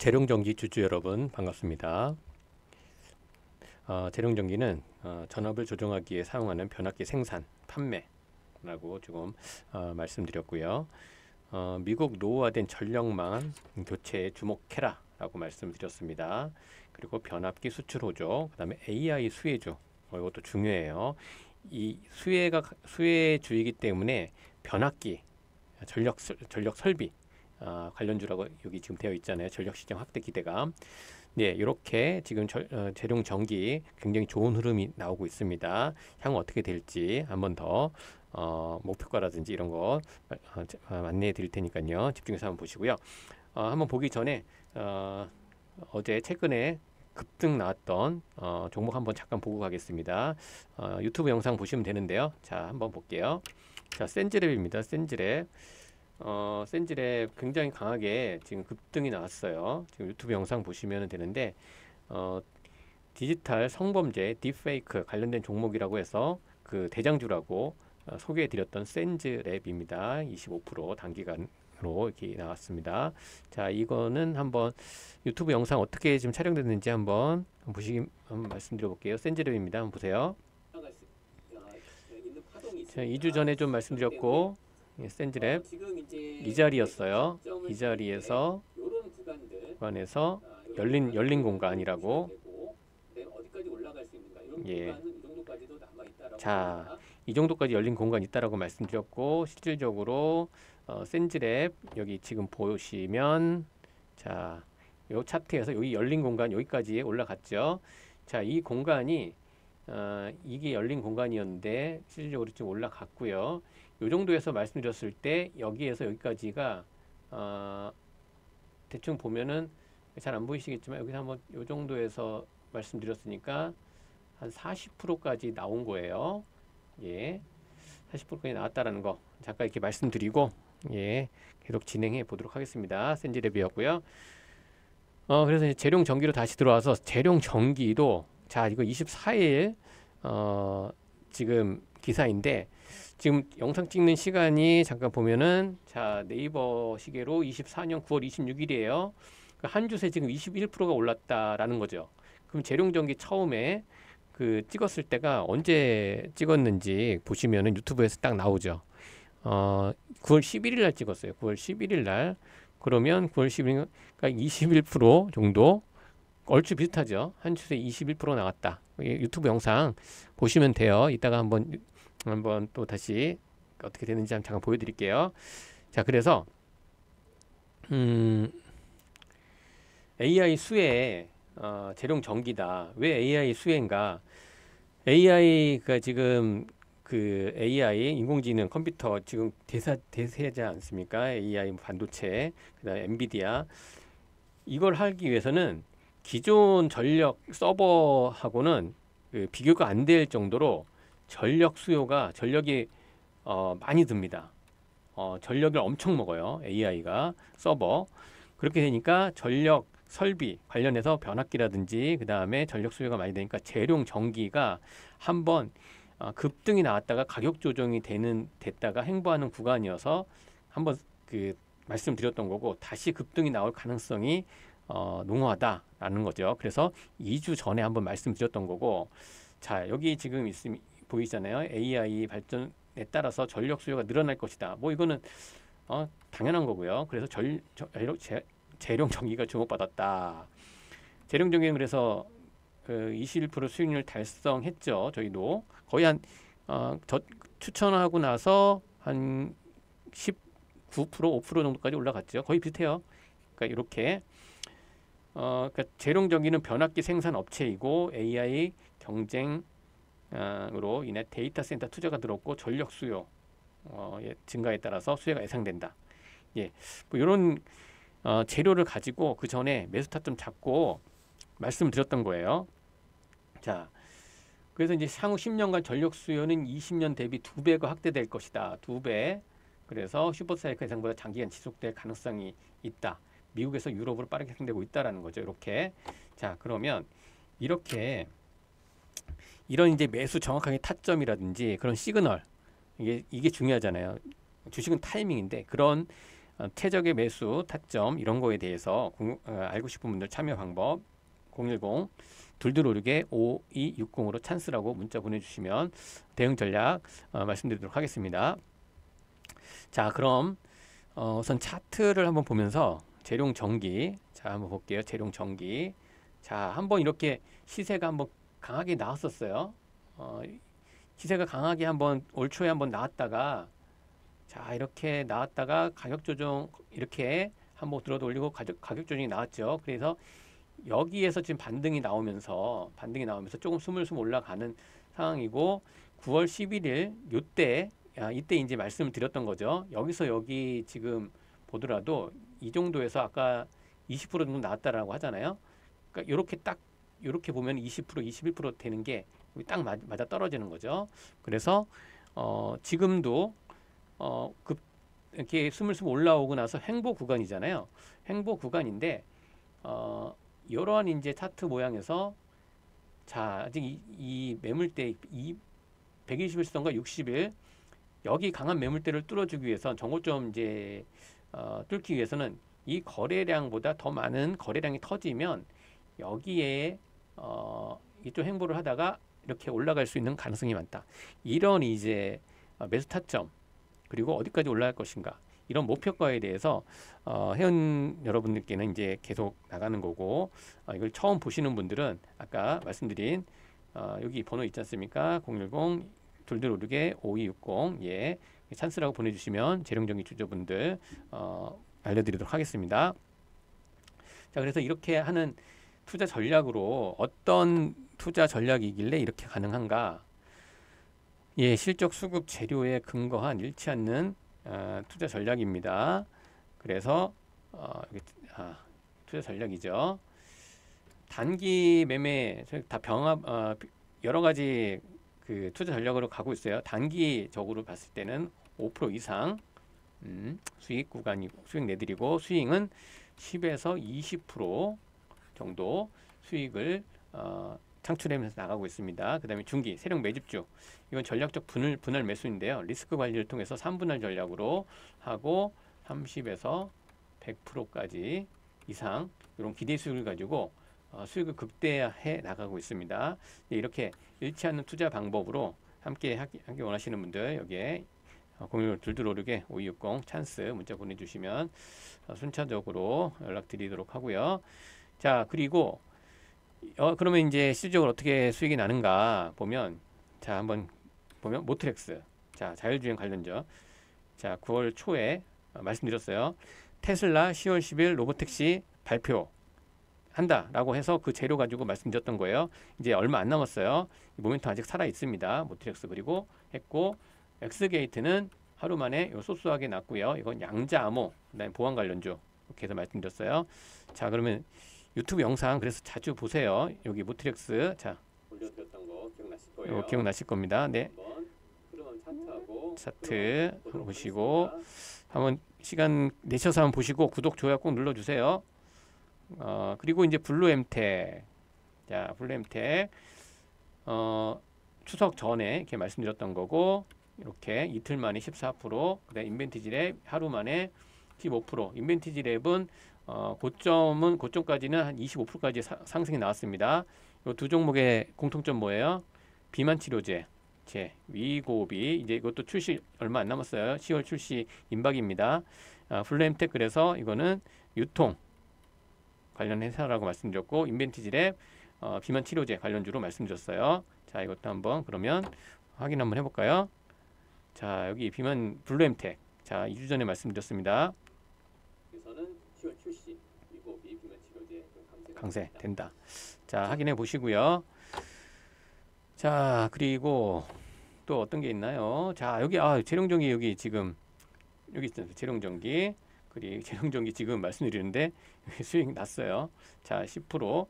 재룡전기 주주 여러분 반갑습니다. 어, 재룡전기는 어, 전압을 조정하기 위해 사용하는 변압기 생산, 판매라고 조금 어, 말씀드렸고요. 어, 미국 노후화된 전력망 교체에 주목해라 라고 말씀드렸습니다. 그리고 변압기 수출 호조, 그 다음에 AI 수혜주 어, 이것도 중요해요. 이 수혜가 수혜주이기 때문에 변압기 전력 전력 설비 어, 관련주라고 여기 지금 되어 있잖아요. 전력 시장 확대 기대감. 네, 이렇게 지금 절, 어, 재룡 전기 굉장히 좋은 흐름이 나오고 있습니다. 향후 어떻게 될지 한번 더 어, 목표가라든지 이런 거 어, 어, 안내해 드릴 테니까요. 집중해서 한번 보시고요. 어, 한번 보기 전에 어, 어제 최근에 급등 나왔던 어, 종목 한번 잠깐 보고 가겠습니다. 어, 유튜브 영상 보시면 되는데요. 자, 한번 볼게요. 자, 센즈랩입니다. 센즈랩. 어, 센즈랩 굉장히 강하게 지금 급등이 나왔어요. 지금 유튜브 영상 보시면 되는데 어, 디지털 성범죄 딥페이크 관련된 종목이라고 해서 그 대장주라고 어, 소개해드렸던 센즈랩입니다. 25% 단기간으로 이렇게 나왔습니다. 자, 이거는 한번 유튜브 영상 어떻게 지금 촬영됐는지 한번 보시기 한번 말씀드려 볼게요. 센즈랩입니다. 한번 보세요. 자, 2주 전에 좀 말씀드렸고 예, 센즈랩 이 자리였어요. 이 자리에서 구간에서 열린 열린 공간이라고 예. 자, 이 정도까지 열린 공간 있다라고 말씀드렸고 실질적으로 어, 센즈랩 여기 지금 보시면 자, 요 차트에서 여기 열린 공간 여기까지 올라갔죠. 자, 이 공간이 어, 이게 열린 공간이었는데 실질적으로 좀 올라갔고요. 요 정도에서 말씀드렸을 때 여기에서 여기까지가 어, 대충 보면은 잘 안 보이시겠지만 여기서 한번 요 정도에서 말씀드렸으니까 한 40%까지 나온 거예요. 예. 40%까지 나왔다라는 거 잠깐 이렇게 말씀드리고 예. 계속 진행해 보도록 하겠습니다. 센지랩이었고요. 어, 그래서 이제 재룡 전기로 다시 들어와서 재룡 전기도 자, 이거 24일 어, 지금 기사인데 지금 영상 찍는 시간이 잠깐 보면은 자 네이버 시계로 24년 9월 26일이에요. 한 주새 지금 21%가 올랐다라는 거죠. 그럼 재룡전기 처음에 그 찍었을 때가 언제 찍었는지 보시면은 유튜브에서 딱 나오죠. 어 9월 11일 날 찍었어요. 9월 11일 날 그러면 9월 11일 그러니까 21% 정도 얼추 비슷하죠. 한 주새 21% 나왔다. 유튜브 영상 보시면 돼요. 이따가 한번 한번 또 다시 어떻게 되는지 잠깐 보여드릴게요. 자, 그래서 음, AI 수혜 어, 재룡 전기다. 왜 AI 수혜인가? AI가 지금 그 AI 인공지능 컴퓨터 지금 대사 대세지 않습니까? AI 반도체 그다음 엔비디아 이걸 하기 위해서는 기존 전력 서버하고는 그 비교가 안 될 정도로 전력 수요가 전력이 어, 많이 듭니다. 어, 전력을 엄청 먹어요. AI가 서버 그렇게 되니까 전력 설비 관련해서 변압기라든지 그 다음에 전력 수요가 많이 되니까 재룡 전기가 한번 어, 급등이 나왔다가 가격 조정이 되는 됐다가 행보하는 구간이어서 한번 그 말씀드렸던 거고 다시 급등이 나올 가능성이 어, 농후하다라는 거죠. 그래서 2주 전에 한번 말씀드렸던 거고 자 여기 지금 있음 보이잖아요. AI 발전에 따라서 전력 수요가 늘어날 것이다. 뭐 이거는 어, 당연한 거고요. 그래서 절, 저, 재, 재룡 전기가 주목받았다. 재룡 전기는 그래서 그 21% 수익률 달성했죠. 저희도 거의 한 어, 저, 추천하고 나서 한 19% 5% 정도까지 올라갔죠. 거의 비슷해요. 그러니까 이렇게 어, 그러니까 재룡 전기는 변압기 생산 업체이고 AI 경쟁 으로 인해 데이터 센터 투자가 들었고 전력 수요 어, 예, 증가에 따라서 수혜가 예상된다. 예, 뭐 이런 어, 재료를 가지고 그 전에 매수 타점 잡고 말씀을 드렸던 거예요. 자, 그래서 이제 향후 10년간 전력 수요는 20년 대비 두 배가 확대될 것이다. 두 배. 그래서 슈퍼사이클 예상보다 장기간 지속될 가능성이 있다. 미국에서 유럽으로 빠르게 확산되고 있다라는 거죠. 이렇게. 자, 그러면 이렇게 이런 이제 매수 정확하게 타점이라든지 그런 시그널 이게 이게 중요하잖아요. 주식은 타이밍인데 그런 어, 최적의 매수 타점 이런 거에 대해서 공, 어, 알고 싶은 분들 참여 방법 010 둘둘오르게 5260으로 찬스라고 문자 보내주시면 대응 전략 어, 말씀드리도록 하겠습니다. 자 그럼 어, 우선 차트를 한번 보면서 재룡 전기 자 한번 볼게요. 재룡 전기 자 한번 이렇게 시세가 한번 강하게 나왔었어요. 어, 시세가 강하게 한번 올 초에 한번 나왔다가 자 이렇게 나왔다가 가격 조정 이렇게 한번 들어 올리고 가격, 가격 조정이 나왔죠. 그래서 여기에서 지금 반등이 나오면서 반등이 나오면서 조금 스물스물 올라가는 상황이고 9월 11일 요때 야, 이때 이제 말씀을 드렸던 거죠. 여기서 여기 지금 보더라도 이 정도에서 아까 20% 정도 나왔다라고 하잖아요. 그러니까 요렇게 딱 요렇게 보면 20% 21% 되는 게 딱 맞아 떨어지는 거죠. 그래서 어 지금도 어 급 이렇게 스물스물 올라오고 나서 횡보 구간이잖아요. 횡보 구간인데 어 이러한 이제 차트 모양에서 자 아직 이, 이 매물대 이 121선과 60일 여기 강한 매물대를 뚫어주기 위해서 정고점 이제 어, 뚫기 위해서는 이 거래량보다 더 많은 거래량이 터지면 여기에 어, 이쪽 행보를 하다가 이렇게 올라갈 수 있는 가능성이 많다. 이런 이제 어, 매수 타점 그리고 어디까지 올라갈 것인가 이런 목표가에 대해서 어, 회원 여러분들께는 이제 계속 나가는 거고 어, 이걸 처음 보시는 분들은 아까 말씀드린 어, 여기 번호 있지 않습니까? 010 둘둘 오르게 5260 예. 찬스라고 보내주시면 재룡정기 주주분들 어, 알려드리도록 하겠습니다. 자 그래서 이렇게 하는 투자 전략으로 어떤 투자 전략이길래 이렇게 가능한가? 예, 실적 수급 재료에 근거한 잃지 않는 어, 투자 전략입니다. 그래서 어, 아, 투자 전략이죠. 단기 매매 다 병합 어, 여러 가지 그 투자 전략으로 가고 있어요. 단기적으로 봤을 때는 5% 이상 음, 수익 구간이고 수익 내드리고 수익은 10에서 20% 정도 수익을 어, 창출하면서 나가고 있습니다. 그 다음에 중기, 세력 매집주 이건 전략적 분할, 분할 매수인데요. 리스크 관리를 통해서 3분할 전략으로 하고 30에서 100%까지 이상 이런 기대 수익을 가지고 어, 수익을 극대화해 나가고 있습니다. 이렇게 잃지 않는 투자 방법으로 함께 하기, 하기 원하시는 분들 여기에 어, 공유 둘둘 오르게 5260 찬스 문자 보내주시면 어, 순차적으로 연락드리도록 하고요. 자 그리고 어, 그러면 이제 실질적으로 어떻게 수익이 나는가 보면 자 한번 보면 모트렉스 자 자율주행 관련죠. 자 9월 초에 어, 말씀드렸어요. 테슬라 10월 10일 로보택시 발표 한다라고 해서 그 재료 가지고 말씀드렸던 거예요. 이제 얼마 안 남았어요. 모멘트 아직 살아 있습니다. 모트렉스 그리고 했고 엑스게이트는 하루 만에 소소하게 났고요. 이건 양자 암호 그다음에 보안 관련주 이렇게 해서 말씀드렸어요. 자 그러면 유튜브 영상 그래서 자주 보세요. 여기 모트렉스 자 올려드렸던 거 기억나실 거예요. 기억나실 겁니다. 네. 차트 보시고 한번 시간 내셔서 한번 보시고 구독 좋아요 꼭 눌러주세요. 어 그리고 이제 블루 엠텍 자 블루 엠텍 어 추석 전에 이렇게 말씀드렸던 거고 이렇게 이틀 만에 14% 그다음 인벤티지 랩 하루 만에 15% 인벤티지 랩은 어, 고점은 고점까지는 한 25%까지 사, 상승이 나왔습니다. 이 두 종목의 공통점 뭐예요? 비만 치료제, 제 위고비 이제 이것도 출시 얼마 안 남았어요. 10월 출시 임박입니다. 아, 플레임텍 그래서 이거는 유통 관련 회사라고 말씀드렸고 인벤티지랩 어, 비만 치료제 관련주로 말씀드렸어요. 자 이것도 한번 그러면 확인 한번 해볼까요? 자 여기 비만 블루엠텍 자 2주 전에 말씀드렸습니다. 여기서는 10월 출시 위고비 비만 치료제 강세, 강세 된다. 자 확인해 보시고요. 자 그리고 또 어떤 게 있나요? 자 여기 아 재룡전기 여기 지금 여기 있잖아요. 재룡전기 그리고 재룡전기 지금 말씀드리는데 수익 났어요. 자 10%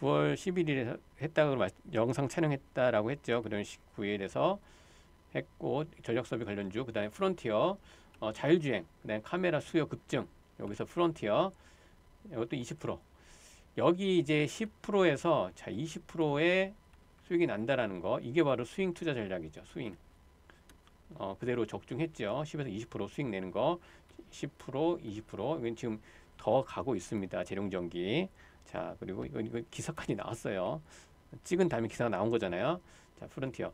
9월 11일에 했다고 영상 촬영했다라고 했죠. 그러면 19일에서 했고 전력 소비 관련주 그다음에 프론티어 어, 자율주행 그다음에 카메라 수요 급증 여기서 프론티어 이것도 20% 여기 이제 10%에서 자 20%의 수익이 난다라는 거 이게 바로 스윙 투자 전략이죠. 스윙. 어, 그대로 적중했죠. 10에서 20% 수익 내는 거. 10% 20% 이건 지금 더 가고 있습니다. 제룡전기. 자 그리고 이거 이거 기사까지 나왔어요. 찍은 다음에 기사가 나온 거잖아요. 자 프론티어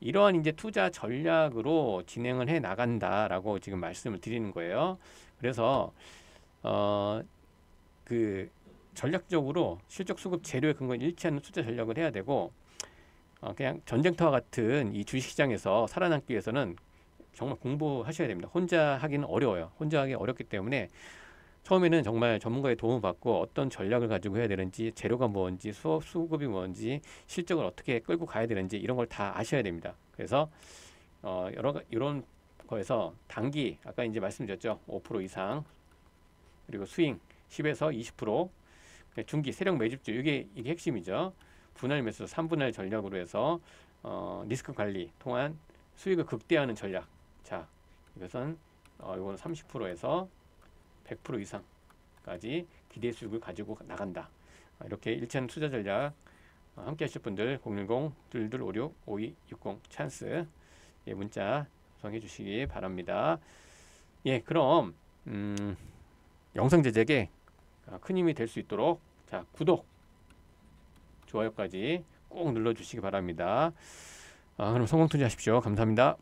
이러한 이제 투자 전략으로 진행을 해 나간다라고 지금 말씀을 드리는 거예요. 그래서 어 그 전략적으로 실적 수급 재료에 근거 일치하는 투자 전략을 해야 되고 어 그냥 전쟁터와 같은 이 주식시장에서 살아남기 위해서는 정말 공부하셔야 됩니다. 혼자 하기는 어려워요. 혼자 하기 어렵기 때문에 처음에는 정말 전문가의 도움을 받고 어떤 전략을 가지고 해야 되는지 재료가 뭔지 수업 수급이 뭔지 실적을 어떻게 끌고 가야 되는지 이런 걸 다 아셔야 됩니다. 그래서 어 여러 가- 이런 거에서 단기 아까 이제 말씀드렸죠. 5% 이상 그리고 스윙 10에서 20% 그냥 중기 세력 매집주 이게 이게 핵심이죠. 분할 매수 3분할 전략으로 해서 어 리스크 관리 통한 수익을 극대화하는 전략. 자, 이것은 어 이거는 30%에서 100% 이상까지 기대 수익을 가지고 나간다. 아, 이렇게 일치하는 투자 전략 어, 함께 하실 분들 010-2256-5260 찬스 예, 문자 구성해 주시기 바랍니다. 예, 그럼 음, 영상 제작에 아, 큰 힘이 될 수 있도록 자 구독, 좋아요까지 꼭 눌러주시기 바랍니다. 아, 그럼 성공 투자하십시오. 감사합니다.